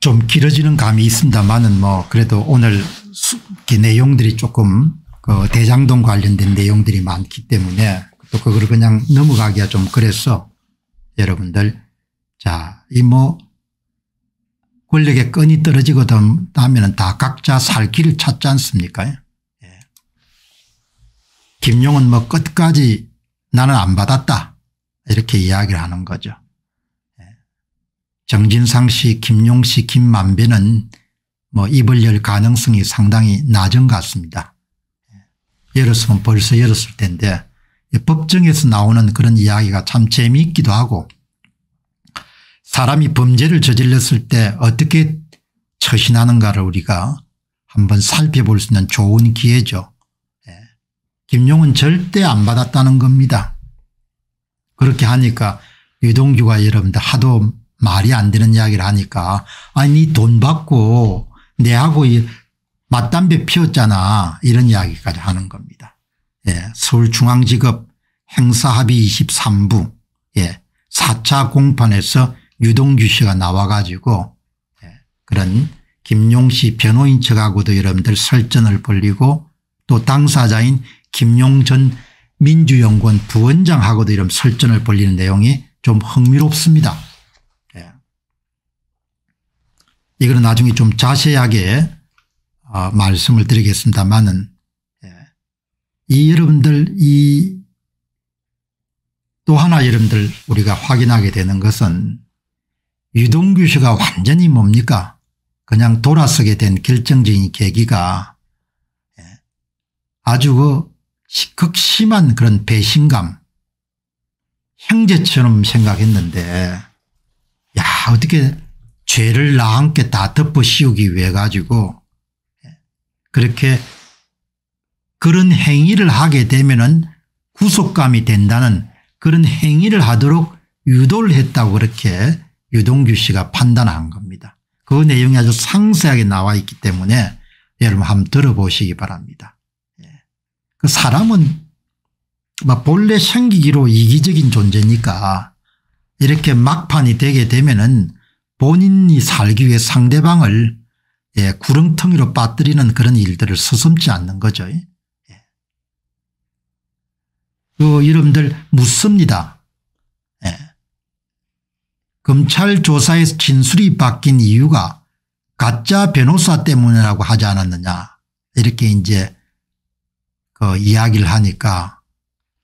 좀 길어지는 감이 있습니다만은 뭐 그래도 오늘 내용들이 조금 그 대장동 관련된 내용들이 많기 때문에 또 그걸 그냥 넘어가기가 좀 그래서 여러분들 자 이 뭐 권력의 끈이 떨어지고 나면은 다 각자 살 길을 찾지 않습니까 예. 김용은 뭐 끝까지 나는 안 받았다 이렇게 이야기를 하는 거죠. 정진상 씨, 김용 씨, 김만배는 뭐 입을 열 가능성이 상당히 낮은 것 같습니다. 열었으면 벌써 열었을 텐데 법정에서 나오는 그런 이야기가 참 재미있기도 하고 사람이 범죄를 저질렀을 때 어떻게 처신하는가를 우리가 한번 살펴볼 수 있는 좋은 기회죠. 예. 김용은 절대 안 받았다는 겁니다. 그렇게 하니까 유동규가 여러분들 하도 말이 안 되는 이야기를 하니까 아니 돈 받고 내하고 맞담배 피웠잖아 이런 이야기까지 하는 겁니다. 예, 서울중앙지법 행사합의 23부 예, 4차 공판에서 유동규 씨가 나와 가지고 예, 그런 김용 씨 변호인 측하고도 여러분들 설전을 벌리고 또 당사자인 김용 전 민주연구원 부원장하고도 이런 설전을 벌리는 내용이 좀 흥미롭습니다. 이거는 나중에 좀 자세하게 어, 말씀을 드리겠습니다만은 예. 이 여러분들 이 또 하나 여러분들 우리가 확인하게 되는 것은 유동규 씨가 완전히 뭡니까 그냥 돌아서게 된 결정적인 계기가 예. 아주 그 극심한 그런 배신감 형제처럼 생각했는데 야 어떻게 죄를 나 함께 다 덮어 씌우기 위해 가지고 그렇게 그런 행위를 하게 되면은 구속감이 된다는 그런 행위를 하도록 유도를 했다고 그렇게 유동규 씨가 판단한 겁니다. 그 내용이 아주 상세하게 나와 있기 때문에 여러분 한번 들어보시기 바랍니다. 예. 그 사람은 본래 생기기로 이기적인 존재니까 이렇게 막판이 되게 되면은 본인이 살기 위해 상대방을 예, 구렁텅이로 빠뜨리는 그런 일들을 서슴지 않는 거죠. 예. 그 여러분들 묻습니다. 예. 검찰 조사에서 진술이 바뀐 이유가 가짜 변호사 때문이라고 하지 않았느냐 이렇게 이제 그 이야기를 하니까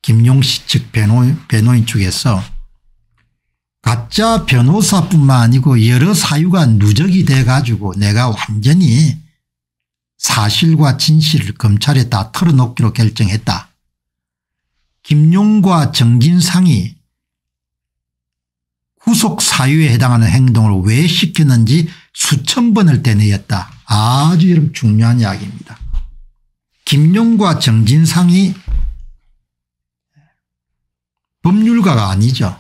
김용씨 측 변호, 변호인 측에서 가짜 변호사뿐만 아니고 여러 사유가 누적이 돼 가지고 내가 완전히 사실과 진실을 검찰에 다 털어놓기로 결정했다. 김용과 정진상이 후속 사유에 해당하는 행동을 왜 시켰는지 수천 번을 되뇌었다. 아주 여러분 중요한 이야기입니다. 김용과 정진상이 법률가가 아니죠.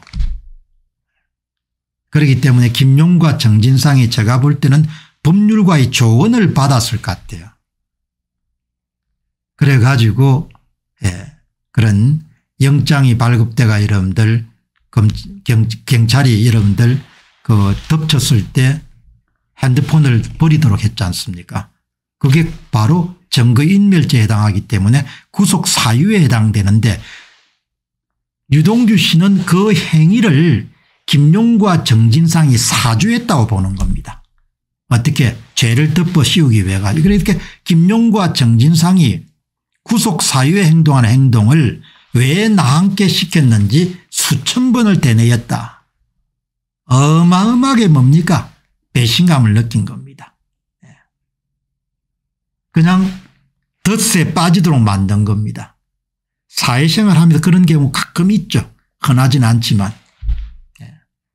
그렇기 때문에 김용과 정진상이 제가 볼 때는 법률과의 조언을 받았을 것 같아요. 그래 가지고 예, 그런 영장이 발급돼가 여러분들 경찰이 여러분들 그 덮쳤을 때 핸드폰을 버리도록 했지 않습니까 그게 바로 증거인멸죄에 해당하기 때문에 구속 사유에 해당되는데 유동규 씨는 그 행위를 김용과 정진상이 사주했다고 보는 겁니다. 어떻게 죄를 덮어 씌우기 위해 가지고 이렇게 김용과 정진상이 구속 사유에 행동하는 행동을 왜 나함께 시켰는지 수천 번을 되뇌었다. 어마어마하게 뭡니까 배신감을 느낀 겁니다. 예. 그냥 덫에 빠지도록 만든 겁니다. 사회생활 하면서 그런 경우 가끔 있죠. 흔하진 않지만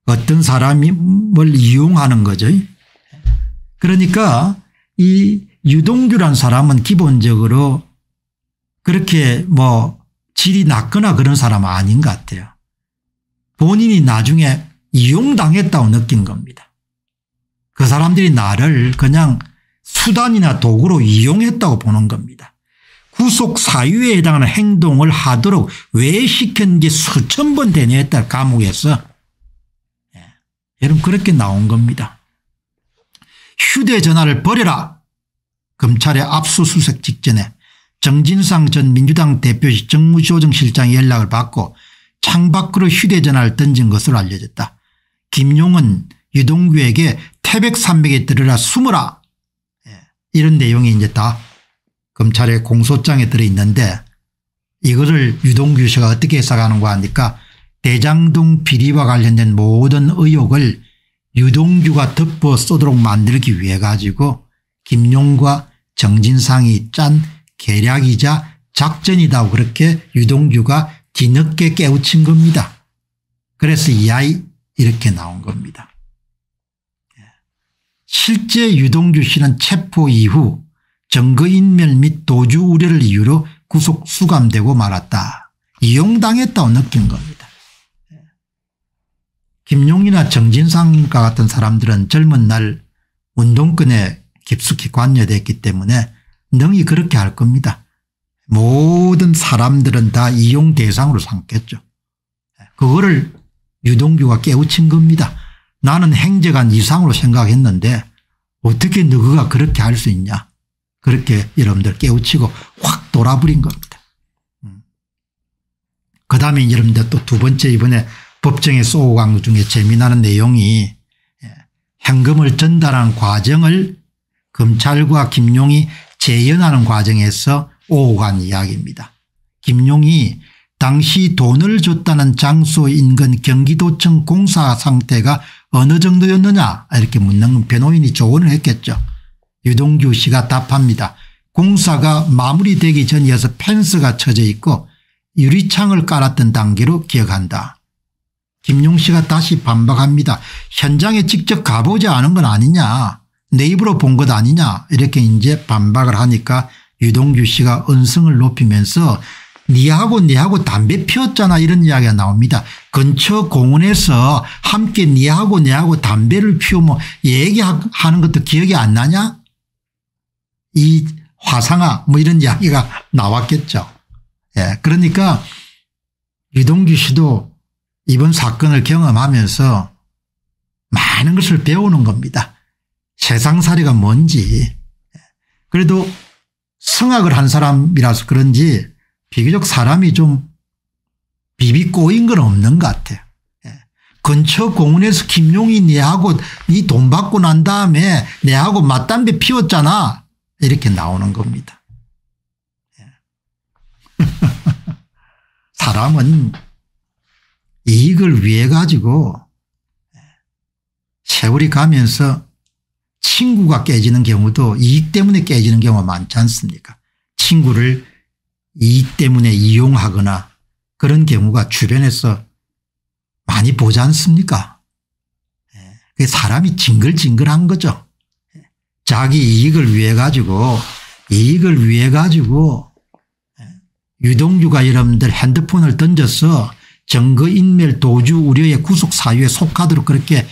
어떤 사람이 뭘 이용하는 거죠. 그러니까 이 유동규란 사람은 기본적으로 그렇게 뭐 질이 낮거나 그런 사람은 아닌 것 같아요. 본인이 나중에 이용당했다고 느낀 겁니다. 그 사람들이 나를 그냥 수단이나 도구로 이용했다고 보는 겁니다. 구속 사유에 해당하는 행동을 하도록 왜 시켰는지 수천 번 되뇌었다 감옥에서. 예. 여러분 그렇게 나온 겁니다. 휴대전화를 버려라. 검찰의 압수수색 직전에 정진상 전 민주당 대표시 정무조정실장이 연락을 받고 창밖으로 휴대전화를 던진 것으로 알려졌다. 김용은 유동규에게 태백 산맥에 들어라 숨어라 예, 이런 내용이 이제 다 검찰의 공소장에 들어있는데 이거를 유동규 씨가 어떻게 해석하는가 하니까 대장동 비리와 관련된 모든 의혹을 유동규가 덮어 쏘도록 만들기 위해 가지고 김용과 정진상이 짠 계략이자 작전이다 그렇게 유동규가 뒤늦게 깨우친 겁니다. 그래서 이 아이 이렇게 나온 겁니다. 예. 실제 유동규 씨는 체포 이후 증거인멸 및 도주 우려를 이유로 구속 수감되고 말았다. 이용당했다고 느낀 겁니다. 예. 김용이나 정진상과 같은 사람들은 젊은 날 운동권에 깊숙이 관여됐기 때문에 능히 그렇게 할 겁니다. 모든 사람들은 다 이용 대상으로 삼겠죠. 그거를 유동규가 깨우친 겁니다. 나는 행정안 이상으로 생각했는데 어떻게 너가 그렇게 할 수 있냐. 그렇게 여러분들 깨우치고 확 돌아버린 겁니다. 음. 그 다음에 여러분들 또 두 번째 이번에 쏘고 간 중에 재미나는 내용이 예, 현금을 전달한 과정을 검찰과 김용이 재연하는 과정에서 오고 간 이야기입니다. 김용이 당시 돈을 줬다는 장소 인근 경기도청 공사 상태가 어느 정도였느냐 이렇게 묻는 변호인이 조언을 했겠죠. 유동규 씨가 답합니다. 공사가 마무리되기 전이어서 펜스가 쳐져 있고 유리창을 깔았던 단계로 기억한다. 김용 씨가 다시 반박합니다. 현장에 직접 가보지 않은 건 아니냐. 내 입으로 본 것 아니냐 이렇게 이제 반박을 하니까 유동규 씨가 언성을 높이면서 니하고 니하고 담배 피웠잖아 이런 이야기가 나옵니다. 근처 공원에서 함께 니하고 니하고 담배를 피우면 얘기하는 것도 기억이 안 나냐 이 화상아 뭐 이런 이야기가 나왔겠죠. 예, 그러니까 유동규 씨도 이번 사건을 경험하면서 많은 것을 배우는 겁니다. 세상살이가 뭔지 그래도 성악을 한 사람이라서 그런지 비교적 사람이 좀 비비 꼬인 건 없는 것 같아요. 예. 근처 공원에서 김용이 내하고 니돈 받고 난 다음에 내하고 맞담배 피웠잖아 이렇게 나오는 겁니다. 예. 사람은 이익을 위해 가지고 예. 세월이 가면서 친구가 깨지는 경우도 이익 때문에 깨지는 경우가 많지 않습니까 친구를 이익 때문에 이용하거나 그런 경우가 주변에서 많이 보지 않습니까 예. 사람이 징글징글한 거죠. 자기 이익을 위해 가지고 이익을 위해 가지고 예. 유동규가 여러분들 핸드폰을 던져서 증거인멸 도주 우려의 구속 사유에 속하도록 그렇게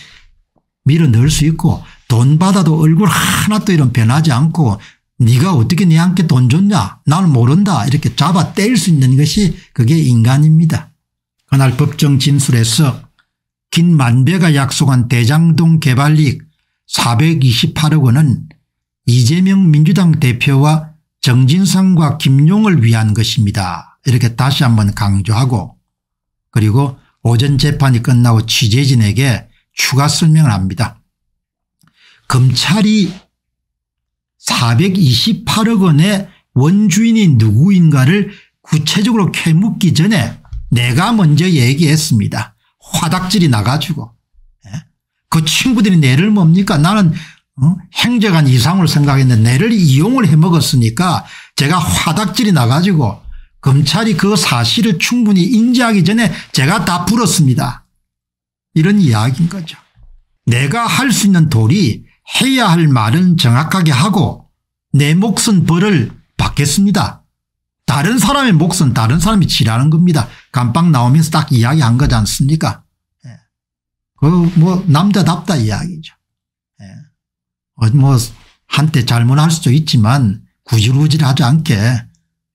밀어 넣을 수 있고 돈 받아도 얼굴 하나도 이런 변하지 않고 네가 어떻게 내한테 돈 줬냐 나는 모른다 이렇게 잡아 떼일 수 있는 것이 그게 인간입니다. 그날 법정 진술에서 김만배가 약속한 대장동 개발이익 428억 원은 이재명 민주당 대표와 정진상과 김용을 위한 것입니다. 이렇게 다시 한번 강조하고 그리고 오전 재판이 끝나고 취재진에게 추가 설명을 합니다. 검찰이 428억 원의 원주인이 누구인가를 구체적으로 캐묻기 전에 내가 먼저 얘기했습니다. 화닥질이 나가지고. 예? 그 친구들이 내를 뭡니까 나는 어? 행정한 이상으로 생각했는데 내를 이용을 해먹었으니까 제가 화닥질이 나가지고 검찰이 그 사실을 충분히 인지하기 전에 제가 다 풀었습니다. 이런 이야기인 거죠. 내가 할 수 있는 도리 해야 할 말은 정확하게 하고 내 몫은 벌을 받겠습니다. 다른 사람의 몫은 다른 사람이 지라는 겁니다. 감방 나오면서 딱 이야기한 거지 않습니까 예. 그뭐 남자답다 이야기죠. 예. 어, 뭐 한때 잘못할 수도 있지만 구질구질하지 않게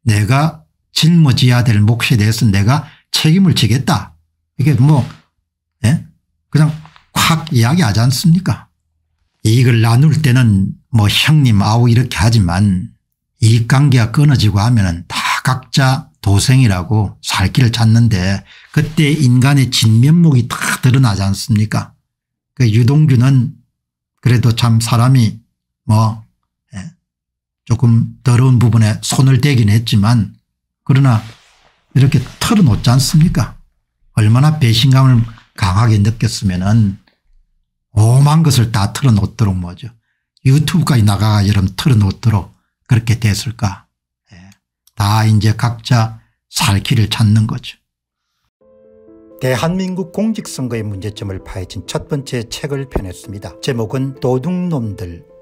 내가 짊어져야 될 몫에 대해서 내가 책임을 지겠다. 이게 뭐 예? 그냥 확 이야기하지 않습니까 이익을 나눌 때는 뭐 형님 아우 이렇게 하지만 이익관계가 끊어지고 하면 다 각자 도생이라고 살 길을 찾는데 그때 인간의 진면목이 다 드러나지 않습니까 그 유동규는 그래도 참 사람이 뭐 예, 조금 더러운 부분에 손을 대긴 했지만 그러나 이렇게 털어놓지 않습니까 얼마나 배신감을 강하게 느꼈으면 오만 것을 다 털어놓도록 뭐죠. 유튜브까지 나가가 이런 털어놓도록 그렇게 됐을까. 예. 다 이제 각자 살 길을 찾는 거죠. 대한민국 공직선거의 문제점을 파헤친 첫 번째 책을 펴냈습니다. 제목은 도둑놈들